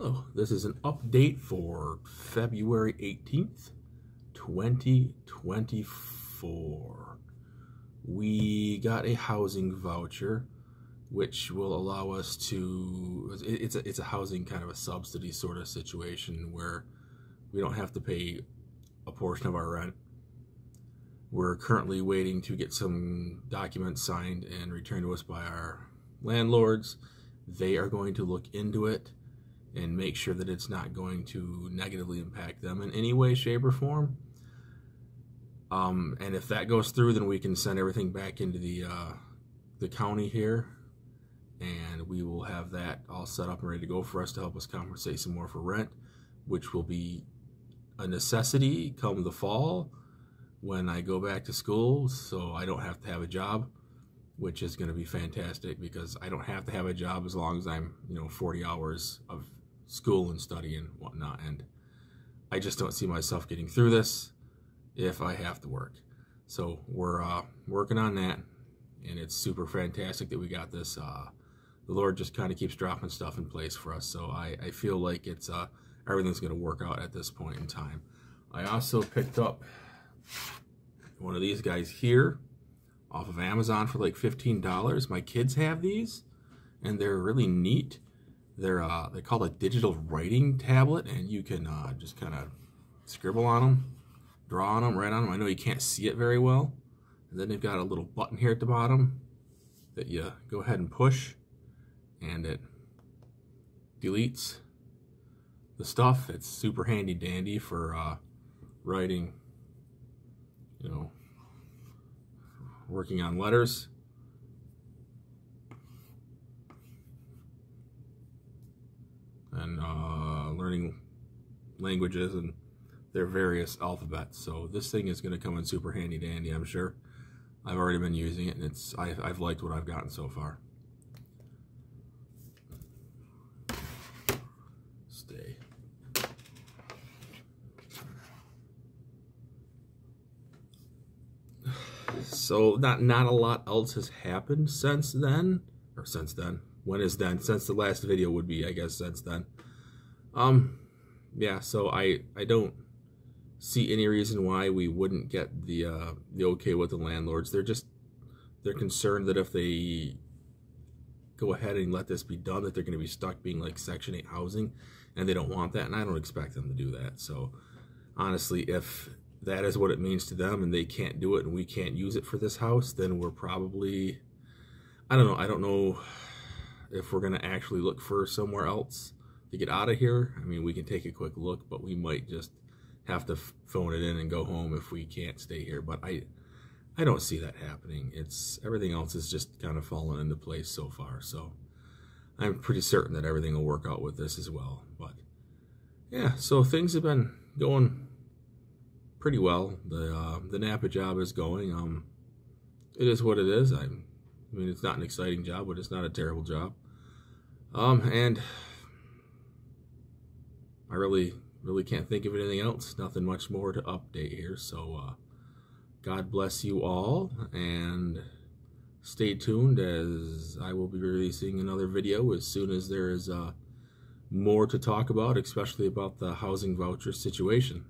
Oh, this is an update for February 18th, 2024. We got a housing voucher, which will allow us to, it's a, it's a housing kind of a subsidy sort of situation where we don't have to pay a portion of our rent. We're currently waiting to get some documents signed and returned to us by our landlords. They are going to look into it and make sure that it's not going to negatively impact them in any way, shape, or form. Um, and if that goes through, then we can send everything back into the uh, the county here, and we will have that all set up and ready to go for us to help us compensate some more for rent, which will be a necessity come the fall when I go back to school, so I don't have to have a job, which is going to be fantastic because I don't have to have a job as long as I'm, you know, 40 hours of school and study and whatnot. And I just don't see myself getting through this if I have to work. So we're uh, working on that, and it's super fantastic that we got this. Uh, the Lord just kind of keeps dropping stuff in place for us. So I, I feel like it's uh, everything's going to work out at this point in time. I also picked up one of these guys here off of Amazon for like $15. My kids have these, and they're really neat. They're uh, they call a digital writing tablet, and you can uh, just kind of scribble on them, draw on them, write on them. I know you can't see it very well. And then they've got a little button here at the bottom that you go ahead and push, and it deletes the stuff. It's super handy dandy for uh, writing, you know, working on letters. And uh, learning languages and their various alphabets. So this thing is going to come in super handy dandy, I'm sure. I've already been using it, and it's I, I've liked what I've gotten so far. Stay. So not not a lot else has happened since then, or since then, when is then? Since the last video would be I guess since then. Um yeah so I I don't see any reason why we wouldn't get the uh the okay with the landlords. They're just they're concerned that if they go ahead and let this be done that they're going to be stuck being like section 8 housing and they don't want that and I don't expect them to do that. So honestly if that is what it means to them and they can't do it and we can't use it for this house then we're probably I don't know I don't know if we're going to actually look for somewhere else to get out of here. I mean, we can take a quick look, but we might just have to phone it in and go home if we can't stay here. But I, I don't see that happening. It's everything else is just kind of fallen into place so far. So I'm pretty certain that everything will work out with this as well. But yeah, so things have been going pretty well. The uh, the Napa job is going. Um, it is what it is. I'm I mean, it's not an exciting job, but it's not a terrible job. Um, and I really, really can't think of anything else. Nothing much more to update here. So, uh, God bless you all, and stay tuned as I will be releasing another video as soon as there is uh, more to talk about, especially about the housing voucher situation.